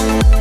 Thank